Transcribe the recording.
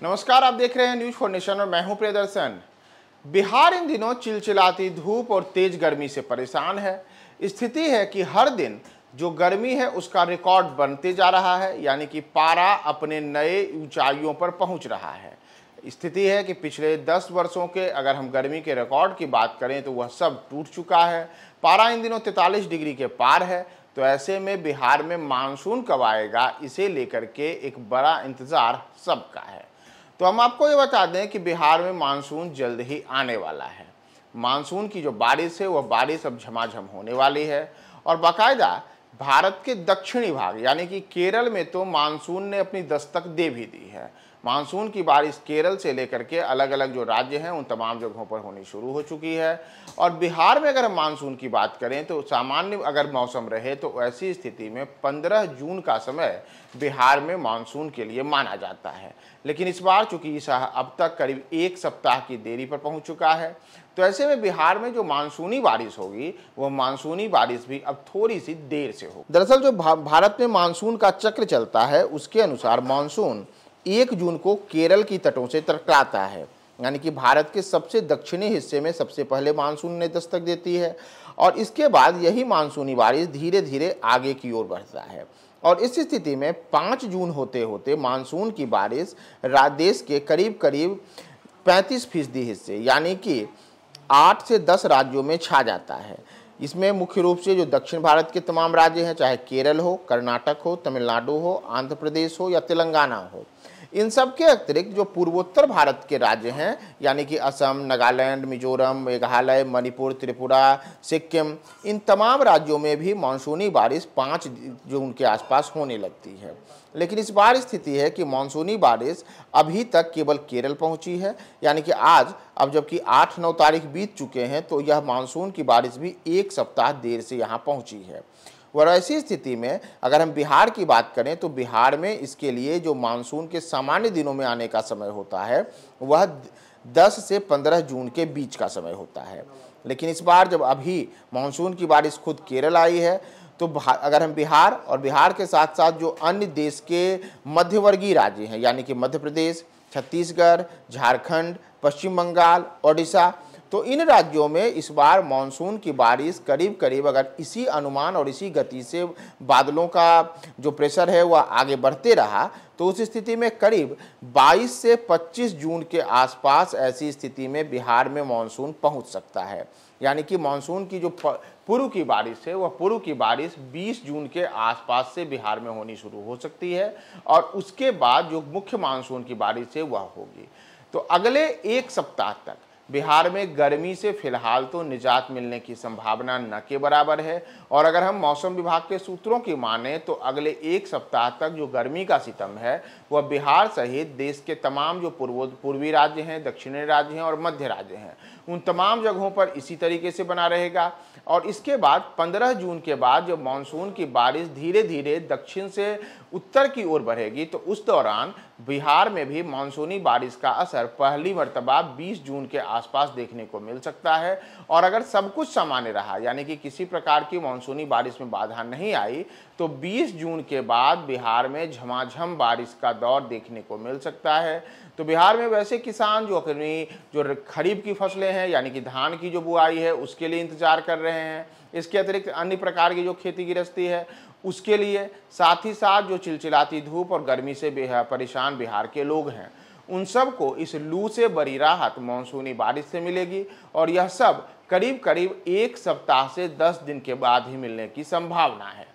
नमस्कार, आप देख रहे हैं न्यूज़ फॉर नेशन और मैं हूँ प्रियदर्शन। बिहार इन दिनों चिलचिलाती धूप और तेज गर्मी से परेशान है। स्थिति है कि हर दिन जो गर्मी है, उसका रिकॉर्ड बनते जा रहा है, यानी कि पारा अपने नए ऊंचाइयों पर पहुँच रहा है। स्थिति है कि पिछले 10 वर्षों के अगर हम गर्मी के रिकॉर्ड की बात करें तो वह सब टूट चुका है। पारा इन दिनों 43 डिग्री के पार है तो ऐसे में बिहार में मानसून कब आएगा, इसे लेकर के एक बड़ा इंतज़ार सबका है। तो हम आपको ये बता दें कि बिहार में मानसून जल्द ही आने वाला है। मानसून की जो बारिश है, वह बारिश अब झमाझम होने वाली है और बाकायदा भारत के दक्षिणी भाग, यानी कि केरल में तो मानसून ने अपनी दस्तक दे भी दी है। मानसून की बारिश केरल से लेकर के अलग अलग जो राज्य हैं, उन तमाम जगहों पर होनी शुरू हो चुकी है। और बिहार में अगर हम मानसून की बात करें तो सामान्य अगर मौसम रहे तो ऐसी स्थिति में 15 जून का समय बिहार में मानसून के लिए माना जाता है। लेकिन इस बार चूँकि इस अब तक करीब एक सप्ताह की देरी पर पहुँच चुका है तो ऐसे में बिहार में जो मानसूनी बारिश होगी, वह मानसूनी बारिश भी अब थोड़ी सी देर से होगी। दरअसल जो भारत में मानसून का चक्र चलता है, उसके अनुसार मानसून एक जून को केरल की तटों से टकराता है, यानी कि भारत के सबसे दक्षिणी हिस्से में सबसे पहले मानसून ने दस्तक देती है, और इसके बाद यही मानसूनी बारिश धीरे धीरे आगे की ओर बढ़ता है। और इस स्थिति में पाँच जून होते होते मानसून की बारिश देश के करीब करीब पैंतीस फ़ीसदी हिस्से, यानी कि आठ से दस राज्यों में छा जाता है। इसमें मुख्य रूप से जो दक्षिण भारत के तमाम राज्य हैं, चाहे केरल हो, कर्नाटक हो, तमिलनाडु हो, आंध्र प्रदेश हो या तेलंगाना हो इन सब के अतिरिक्त जो पूर्वोत्तर भारत के राज्य हैं, यानी कि असम, नागालैंड, मिजोरम, मेघालय, मणिपुर, त्रिपुरा, सिक्किम, इन तमाम राज्यों में भी मानसूनी बारिश पाँच जून के आसपास होने लगती है। लेकिन इस बार स्थिति है कि मानसूनी बारिश अभी तक केवल केरल पहुँची है, यानी कि आज, अब जबकि आठ नौ तारीख बीत चुके हैं तो यह मानसून की बारिश भी एक सप्ताह देर से यहाँ पहुँची है। और ऐसी स्थिति में अगर हम बिहार की बात करें तो बिहार में इसके लिए जो मानसून के सामान्य दिनों में आने का समय होता है, वह 10 से 15 जून के बीच का समय होता है। लेकिन इस बार जब अभी मानसून की बारिश खुद केरल आई है तो अगर हम बिहार और बिहार के साथ साथ जो अन्य देश के मध्यवर्गीय राज्य हैं, यानी कि मध्य प्रदेश, छत्तीसगढ़, झारखंड, पश्चिम बंगाल, ओडिशा तो इन राज्यों में इस बार मानसून की बारिश करीब करीब अगर इसी अनुमान और इसी गति से बादलों का जो प्रेशर है वह आगे बढ़ते रहा तो उस स्थिति में करीब 22 से 25 जून के आसपास ऐसी स्थिति में बिहार में मानसून पहुँच सकता है। यानी कि मानसून की जो पूर्व की बारिश है, वह पूर्व की बारिश 20 जून के आसपास से बिहार में होनी शुरू हो सकती है और उसके बाद जो मुख्य मानसून की बारिश है वह होगी। तो अगले एक सप्ताह तक बिहार में गर्मी से फ़िलहाल तो निजात मिलने की संभावना न के बराबर है। और अगर हम मौसम विभाग के सूत्रों की माने तो अगले एक सप्ताह तक जो गर्मी का सितम है, वह बिहार सहित देश के तमाम जो पूर्व, पूर्वी राज्य हैं, दक्षिणी राज्य हैं और मध्य राज्य हैं, उन तमाम जगहों पर इसी तरीके से बना रहेगा। और इसके बाद 15 जून के बाद जब मानसून की बारिश धीरे धीरे दक्षिण से उत्तर की ओर बढ़ेगी तो उस दौरान बिहार में भी मानसूनी बारिश का असर पहली मरतबा 20 जून के आसपास देखने को मिल सकता है। और अगर सब कुछ सामान्य रहा, यानी कि किसी प्रकार की मानसूनी बारिश में बाधा नहीं आई तो 20 जून के बाद बिहार में झमाझम बारिश का दौर देखने को मिल सकता है। तो बिहार में वैसे किसान जो अपनी, जो खरीफ की फ़सलें हैं, यानी कि धान की जो बुआई है, उसके लिए इंतज़ार कर रहे हैं। इसके अतिरिक्त अन्य प्रकार की जो खेती गृहस्थी है, उसके लिए साथ ही साथ जो चिलचिलाती धूप और गर्मी से परेशान बिहार के लोग हैं, उन सबको इस लू से बड़ी राहत, मानसूनी बारिश से मिलेगी और यह सब करीब करीब एक सप्ताह से दस दिन के बाद ही मिलने की संभावना है।